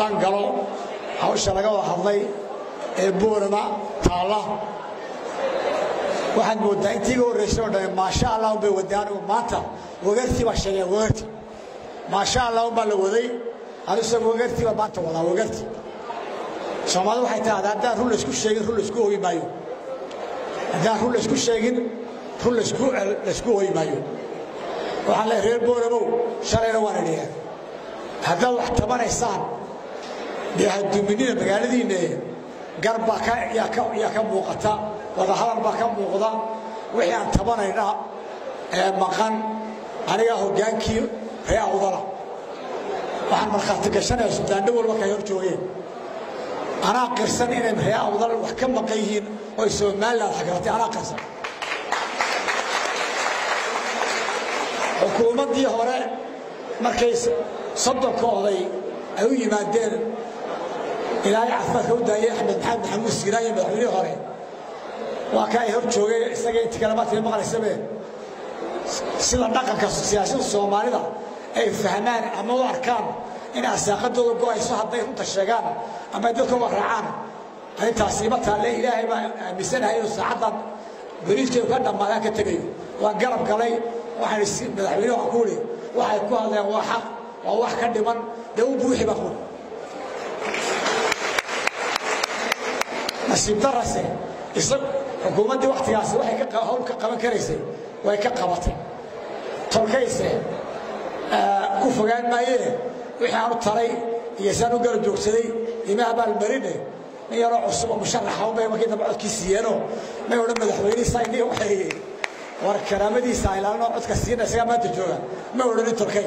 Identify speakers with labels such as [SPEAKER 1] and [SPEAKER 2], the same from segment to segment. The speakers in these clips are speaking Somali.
[SPEAKER 1] haddaan galo. Hawsha laga wada hadlay ee boorama taalla. Waxaad mooddaa intii iga horraysay oo dhan maasha allah unbay wadaan anigu maanta wagartii baa sheegeen wagarti maasha allah unbaa la waday anise wagartii baa maanta wadaa wagarti soomaalida waxay tahda haddaan run laysku sheegin run laysku oogi maayo. Haddaan run laysku sheegin run laysku oogi maayo. Waxaan leehay reer boolamow shalayna waan idhiya haddaad wax tabanaysaan dee haduminina magaaladiinne gar baa yaa ka muuqata wadahadal baa ka muuqda. Wixii aan tabanayna ee maqan anigaa hoggaankii ree awdala. Waxaan markhaati gashanaya suldaandho walba kay hor joogeen anaa qirsan inay ree awdal wax ka maqan yihiin oy somalilan xagratay anaa qirsan xukuumaddii hore markay soddonka oday ay u yimaadeen ilaahay caafimaadka u daayay axmed maxamed maxamuud siiraaye madaxweynihii hore. Waa ka ay hor joogeen isaga inti kale maadka maqlaysabe sida dhaqanka siyaasada soomaalida ay fahmaan ama u arkaan in arsaaqadooda go'ayso hadday runta sheegaan ama ay dadka uga raacaan. Arrintaasi ima taalle ilaahay baa aaminsanahay inuu saacaddan beriidkeedu ka dhammaadaan ka tegayo waan garab galay waxaan madaxweyne waan ku uri waxay ku hadleen waa xaq waa wax ka dhiman dee u buuxi baa kuuri nasiib darase isag xukuumaddii wakhtigaasi waxay hawl ka qaban karaysay way ka qabatay. Tolkayse ku fogaan maayee wixii aanu taray iyo saan u gara joogsaday ima abaalmarine nin yaroo cusub oo musharaxa unbay markii dambe codkii siiyeenoo may odhan madaxweynihii sayni waxay war karaamadiisa ilaalino codka siina isagaa maanta jooga ma odhanin tolkay.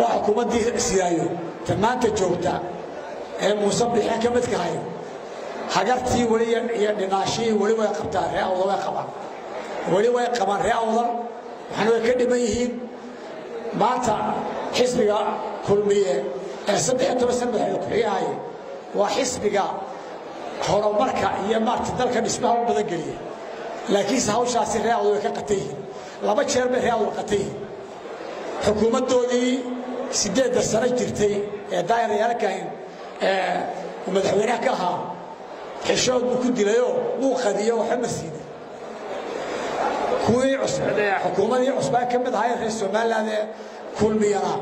[SPEAKER 1] Waa xukuumaddii siiyaayo ta maanta joogta ee muuse bixin ka midkahay hagartii weli iyo dhinaashihii weli way qabtaan ree awdal way qabaan. Weli way qabaan ree awdal waxaana way ka dhiman yihiin. Maanta xisbiga kulmiye ee saddex iyo toban sana madaxweyne ku-xigeenahay waa xisbiga horumarka iyo maarta dalka dhismaha u badan geliya laakiinse hawshaasi ree awdal way ka qatan yihiin. Laba jeer bay ree awdal qatan yihiin. Xukuumaddoodii siddeedda sano jirtay ee daayarayaalkahin ee madaxweynaha ka ahaa xishood buu ku dilayoo wuu qadiyo waxba ma siina kuwii xukuumadii cusbaan ka mid ahayn reer somaliland ee kulmiyana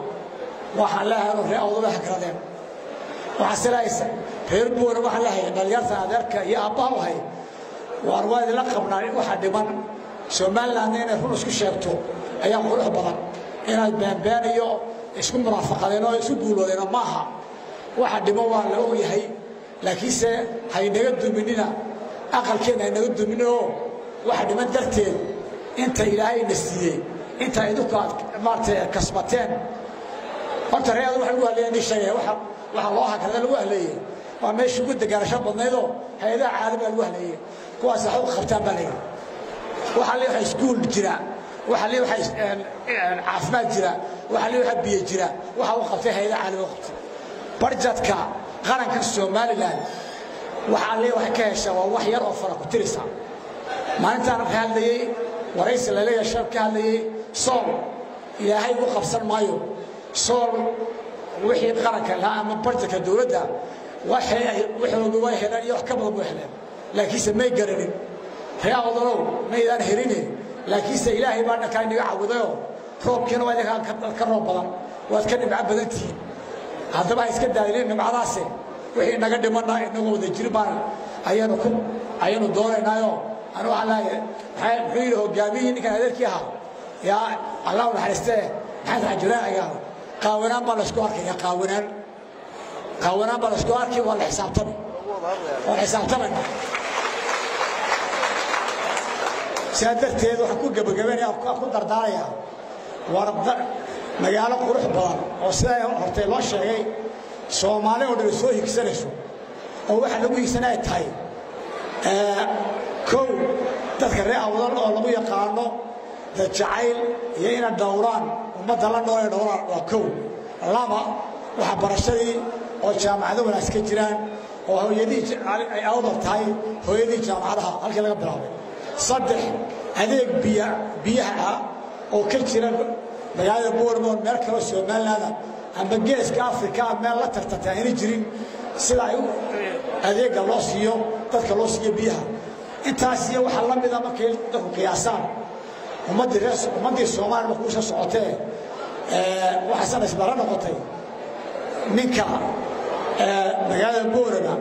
[SPEAKER 1] waxaan leeyahay inuu ree awdaba hagradeen waxaan silaysa reer buura waxaan leeyahay dhalinyarta adeerka iyo aabbaha u hay waan waa idinla qabnaa waxa dhiman. Somalilandna inay run isku sheegto ayaa qurux badan. Inaad beenbeen iyo isku munaafaqadeen oo isku guuloodeen maaha waxa dhimo waa la ogyahay laakiinse haynaga duminina. Aqalkeenna haynaga dumininoo waxa dhiman darteed inta ilaahayna siiyey inta idinku aad maarata kasbateen. Horta reeada waxa lagu hadleeya nin sheegaya waxa waxa loo hagrada lagu hadleeyey waa meeshii ugu degaanasho badnaydoo hay'adaha caalamiga lagu hadleeyey kuwaas wax u qabtaan baa layidhi waxa le waxa iskuul jira. Waxa le waxa caafimaad jira. Waxa le waxa biyo jira. Waxa u qabtay hay'adaha caalamiga u qabtay barjadka qaranka somalilan waxaa le wax ka hesha waa wax yar oo fara ku tirisa. Maalintaana ka hadlayey waraysi lala yeesha ka hadlayey sool. Ilaahay u qabsan maayo. Sool wixii qaranka lahaa ama barjadka dowladda waxoogi way heleen iyo wax ka badan way heleen. Laakiinse may garanin ree awdalow maydaan heline laakiinse ilaahay baa dhankaa inaga cawudayoo roobkiina waa idinkaa ka roob badan. Waad ka dhibco badan tihiin haddaba ha iska daadinin nimcadaase wixii naga dhimana inagoo wada jiri baan ayanu ku ayanu doonaynaayo anu waxaan leeyahay maxay muxuu yidhi hogaamiyihii ninkan adeerkii ahaa? Yaa allah u naxariistee maxamed xajiraan ayaa qaawanaan baa laysku arkaya qaawanaan. Qaawanaan baa laysku arki waa la xisaabtami waa la xisaabtamayna sidaa darteed waxaan ku gebagabanaya ku dardaarayaa. War magaalo qurux badan oo sidaa hortay loo sheegay soomaali oo dhan soo higsanayso. Oo waxa lagu higsana ay tahay kow dadka reer awdal oo lagu yaqaano dad jacayl iyo inay dhowraan ummadda la nool ay dhowraan waa kow. Laba waxa barashadii oo jaamacado wanaagsi ka jiraan oo hooyadii ay awdal tahay hooyadii jaamacadaha halkii laga bilaabay. Saddex adeeg biya biyaha ah oo ka jira magaalada boormoon meel kaloo somalilaanda amba geeska afrika meel la tartanta ayna jirin. Sida ay adeega loo siiyo dadka loo siiyo biyaha. Intaas iyo waxaa la mida markay dadku qiyaasaan. Ummaddii soomaaliya markuu soo socotee waxay sanays bara noqotay. Ninka magaalada boorama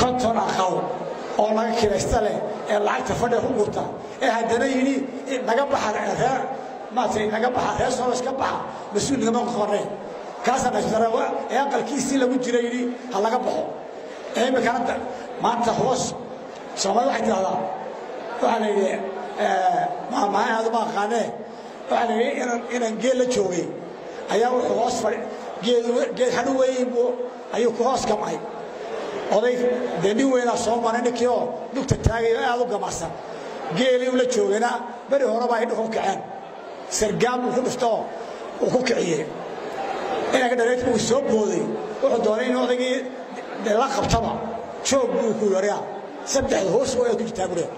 [SPEAKER 1] konton aqal oo laga kiraysta leh ee lacagta fadhiga ku gurta. Ee haddana yidhi naga baxa reer maaragtay naga baxa reer solos ka baxa mas'uul nagama qorneen kaasaan ashtara ee aqalkiisii lagu jira yidhi ha laga baxo. Ee imikana maanta hoos soomaalida waxay tidhahdaa waxaa la yidhi maamahan aad uma aqaanee waxaa la yidhi inan inan geel la joogay. Ayaa wuxuu hoos fadhi geed geed hadhu weyn buu ayuu ku hoos gamcay oday dee nin weynaa soo maray ninkii oo dhugta taagayo aad u gamacsan geelii ula joogayna beri horeba ay dhulka u kaceen sargaam uu ku dhiftoo uu ku kiciyey. Inanka dhareedka uu soo booday. Wuxuu doonay in odaygii la qabtaba. Joog buu ku yaryaa saddexda hoos ooyaa ku jirtaa bulee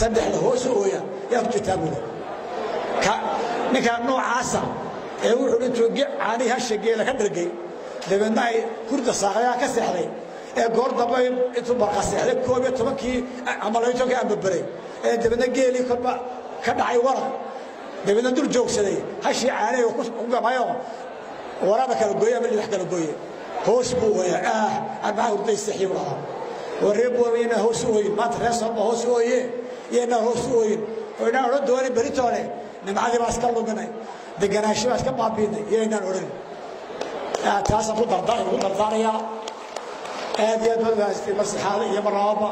[SPEAKER 1] saddexda hoos ooya yaa ku jirtaa ka ninka noocaasa ee wuxuu intuu caanihi hasha geela ka dhargay dabeedna ay hurda saaqayaa ka seexday. Ee goor dambe intuu barqa seexday koob iyo tobankii ama labiyo tobankii ambaberay ee dabeedna geelii korba ka dhacay waraq dabeedna dul joogsaday hashii caanihi u gamayo waraaba kala gooye ama libax kala gooye hoos buu ooya ah arbaca hurday seexii u dhahaa waree boobayna hoos u ooyin maanta reer soolba hoos u ooye iyaynaan hoos u ooyin oo inaan odhan doonin beritoole nimcadii baa iska luminay. Deganaansho baa iska baabiinay iyaynaan odhan. Taasaan ku darda ku dardaarayaa. Aad iyo aad baad uhaystay mar saxaada iyo mar lababa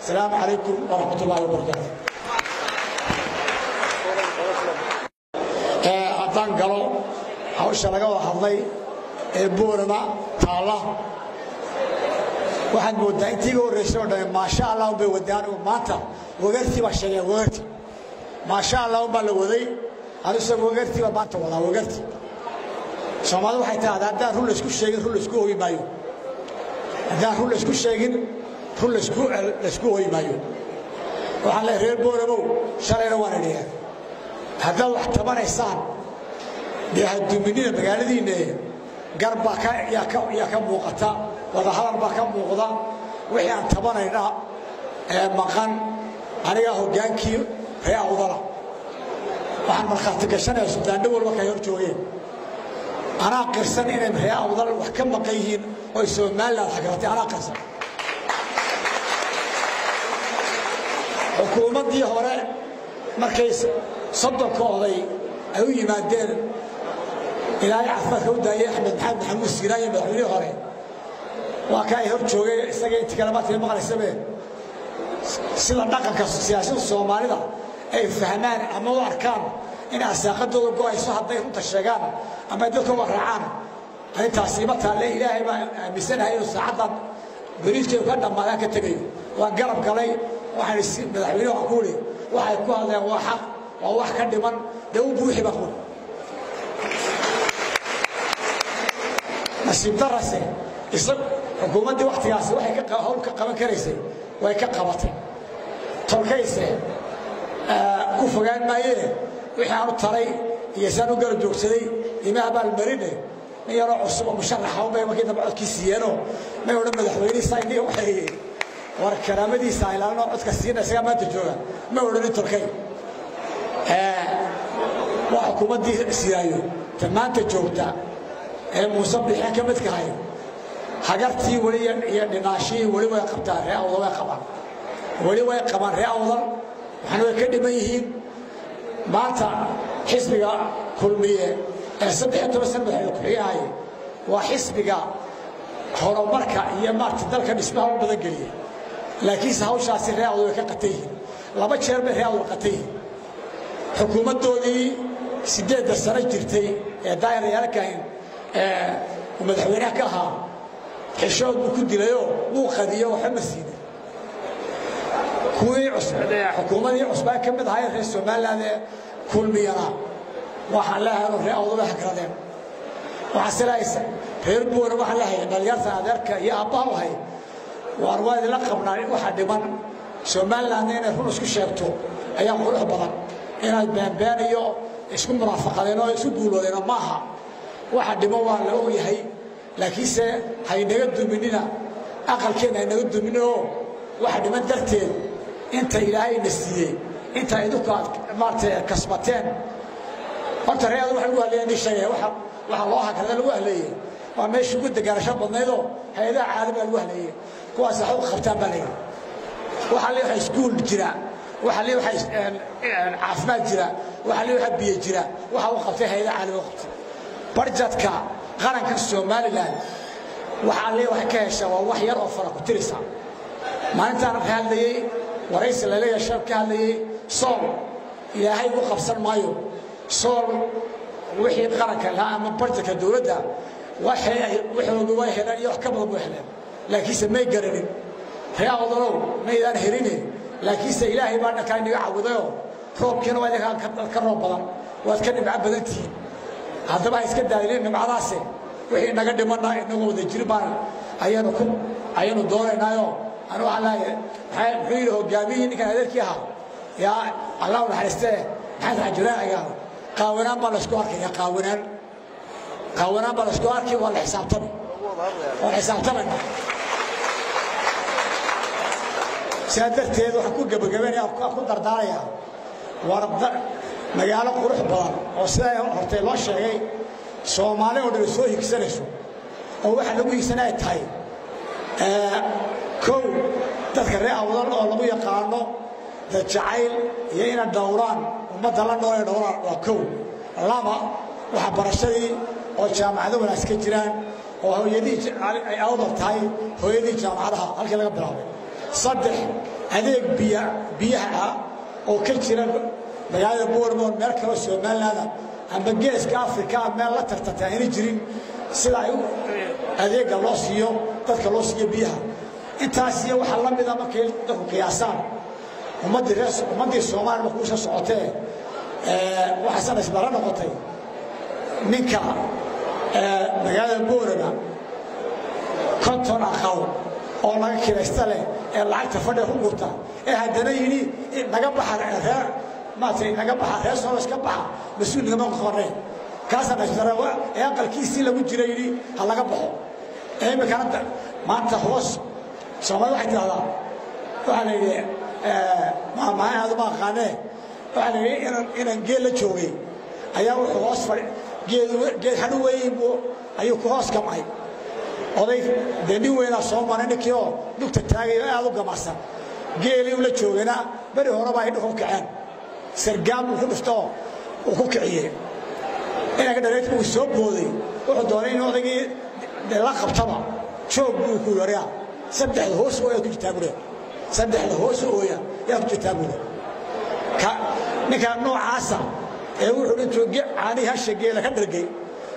[SPEAKER 1] asalaamu calaykum waraxmat ullahi wabarakaatu haddaan galo hawsha laga wada hadlay ee boorama taalla. Waxaad mooddaa intii iga horraysay oo dhame maasha allah un bay wadaan maanta wagartii baa sheegeen wagarti. Maasha allah un baa la waday anu isaga wagartii baa maanta wadaa wagarti. Soomaalida waxay tahdaa haddaan run laysku sheegin run laysku ooyi maayo. Haddaan run laysku sheegin run laysku ooyi maayo. Waxaan leehay reer boolamow shalayna waan idhiya haddaad wax tabanaysaan dee haduminina magaaladiinne gar baa yaa ka muuqata wadahadal baa ka muuqda wixii aan tabanayna ee maqan anigaa hoggaankii ree awdala. Waxaan markhaati gashanaya suldaandho walba kay hor joogeen anaa qirsan inay ree awdal wax ka maqan yihiin oy somaliland xagaratay anaa qirsan. Xukuumaddii hore markay soddonka oday ay u yimaadeen ilaahay caafimaadka u daayay axmed maxamed maxamuud siiraaye madaxweynihii hore. Waa ka ay hor joogay isaga inti kale maadka maqlaysabe sida dhaqanka siyaasada soomaalida ay fahmaan ama u arkaan in asaaqadooda go'ayso hadday runta sheegaan ama ay dadkooga raacaan. Arrintaasi ima taalle ilaahay baa aaminsanahay inuu saacaddan beriidkeedu ka dhammaadaan ka tegayo waan garab galay waxaan madaxweyne wax ku idhi waxay ku hadleen waa xaq waa wax ka dhiman dee u buuxi baa kuhi nasiib darase isag xukuumaddii wakhtigaasi waxay hawl ka qaban karaysay way ka qabatay. Tolkayse ku fogaan maayee wixii aanu taray iyo saan u garab joogsaday imaha baalmarine nin yaroo cusub oo musharaxa unbay markii dambe codkii siiyeenoo may odhan madaxweynihiisa indhihi waxay war karaamadiisa ilaalinoo codka siina isagaa maanta jooga ma odhanin tolkay. Waa xukuumaddii siiyaayo ta maanta joogta ee muuse bixin ka midkahay hagartii weli iyo dhinaashihii weli way qabtaan ree awdal way qabaan. Weli way qabaan ree awdal waxaana way ka dhiman yihiin. Maanta xisbiga kulmiye ee saddexiyo toban sana madaxweyne ku-xigahay waa xisbiga horumarka iyo maarta dalka dhismaha u badan geliya laakiinse hawshaasi ree awdal way ka qatan yihiin laba jeer bay ree awdal qatan yihiin xukuumaddoodii siddeedda sano jirtay ee daayarayaalkahin uu madaxweynaha ka ahaa xishood buu ku dilayoo wuu qadiyo waxba ma siina kuwii xukuumadii cusbaan ka mid ahayn reer somaliland ee kulmiyana waxaan leehay ree awdal way hagradeen waxaan silaysa reer buura waxaan leehay dhalinyarta adeerka iyo aabbaha u hay waar waa idinla qabnaa waxa dhiman. Somalilandna inay run isku sheegto ayaa qurux badan. Inaad beenbeen iyo isku munaafaqadeen oo isku guuloodeen maaha waxa dhimo waa la ogyahay. Laakiinse haynaga duminina aqalkeenna haynaga duminin oo waxa dhiman darteed inta ilaahayna siiyey inta idinku aad maaragtay kasbateen. Horta reeada waxa lagu haleeya ni sheegaya waxa waxa loo hakarada lagu haleeyey waa meeshii ugu degaanasho badnaydoo hay'adaha caalamiga lagu haleeyey kuwaas wax u qabtaan baa layidhi waxa le waxa iskuul jira waxa le waxa caafimaad jira waxa le waxa biyo jira waxa u qabtay hay'adaha caalamiga u qabtay barjadka qaranka somalilan waxa le wax ka hesha waa wax yar oo fara ku tirisa. Maalintaan ka hadlayey waraysi lala yeesho ka hadlayey sool ilaahay u qabsan maayo. Sool wixii qaranka lahaa ama barjadka dowladda waxooga way heleen iyo wax ka badan way heleen. Laakiinse may garanin ree awdalow maydaan herine. Laakiinse ilaahay baa dhankaa inaga cawudayoo roobkiina waa idinkaa ka roob badan. Waad ka dhibco badan tihiin haddaba ha iska daadinin dhibcadaase wixii naga dhimana inagoo wada jiri baan ayanu ku ayanu doonaynaayo anu waxaan leeyahay muxuu yidhi hogaamiyihii ninkan adeerkii ahaa? Yaa allah u naxariistee maxamed xajiraan ayaa qaawanaan baa laysku arkaya qaawanaan qaawanaan baa laysku arkay waa la xisaabtami waa la xisaabtamayna sidaa darteed waxaan ku gebagabanaya ku dardaarayaa. War magaalo qurux badan oo sidaa hortay loo sheegay soomaali oo dhan soo higsanayso oo waxa lagu higsana ay tahay kow dadka reer awdal oo lagu yaqaano dad jacayl iyo inay dhowraan ummadda la nool ay dhowraan waa kow. Laba waxa barashadii oo jaamacado wanaas ka jiraan oo hooyadii ay awdal tahay hooyadii jaamacadaha halkii laga bilaabay. Saddex adeeg biya biyaha ah oo ka jira magaalada boormoon meel kaloo somalilaanda amba geeska afrika meel la tartantay ayna jirin. Sida ay adeega loo siiyo dadka loo siiyo biyaha. Intaas iyo waxaa la mida markay dadku qiyaasaan. Ummaddii reer ummaddii soomaaliya markuu soo socotee waxaa sanays bara noqotay. Ninka magaalada boorana konton aqal oo laga kiraysta leh ee lacagta fadhiga ku gurta. Ee haddana yidhi naga baxa reer maaragtay naga baxa reer soolos ka baxa mas'uul nagama qorneen kaasaan ashtara ee aqalkiisii lagu jira yidhi ha laga baxo. Ee iminkana maanta hoos soomaalida waxay tidhahdaa waxaa la yidhi maamahan aadu ma aqaanee waxaa la yidhi inan geel la joogay. Ayaa wuxuu hoos fadhi geed hadhu weyn buu ayuu ku hoos gamcay oday dee nin weynaa soo maray ninkii oo dhugta taagay aad u gamarsan geelii ula joogayna beri horeba ay dhulka u kaceen sargaam uu ku dhiftoo uu ku kiciyey inanka dhareed uu soo booday wuxuu doonay in odaygii dee la qabtaba. Joog buu ku yariya saddexda hoos ooyaa ku jirtaa gure saddexda hoos ooya yaa ku jirtaa ka ninka noocaasa ee wuxuu intuu caanihi hasha geela ka dhargay.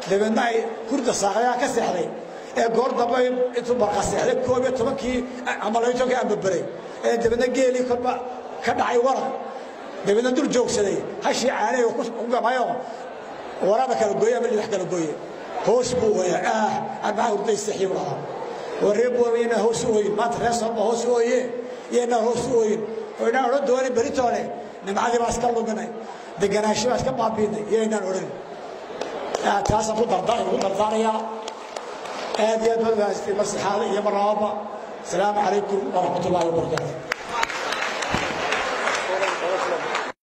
[SPEAKER 1] Dabeedna ay hurda saaqayaa ka seexday. Ee goor dambe intuu barqaseexday koob iyo tobankii ama layo tobankii ambaberay ee dabeedna geelii korba ka dhacay waraq dabeedna dul joogsaday hashii caanay ku gamayo waraaba kala gooye ama libax kala gooye? Hoos buu ooya ah arbaca hurday saxiib lahaa waree inaa hoos u ooyin. Maanta reer sooma hoos u ooye iyo inaa hoos u ooyin. Oo inaan odhan doonin beritoole nimcadii baa iska luminay. Deganaansho baa iska baabiinay iyo inaan odhan. Taasaan ku dardaar ku dardaarayaa. Aad iyo aad baad wanaagsan mar saxaada iyo mar labaaba asalaamu calaykum waraxmat ullahi wabarakaatu